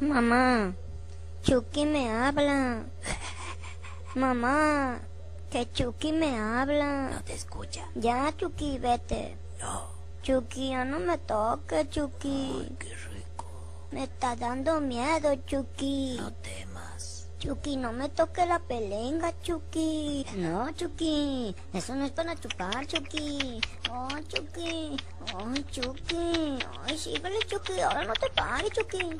Mamá, Chucky me habla. Mamá, que Chucky me habla. No te escucha. Ya, Chucky, vete. No. Chucky, ya no me toques, Chucky. Qué rico. Me está dando miedo, Chucky. No temas. Chucky, no me toque la pelenga, Chucky. No, Chucky. Eso no es para chupar, Chucky. Oh, Chucky. Ay, Chucky. Ay, síguele, Chucky. Ahora no te pares, Chucky.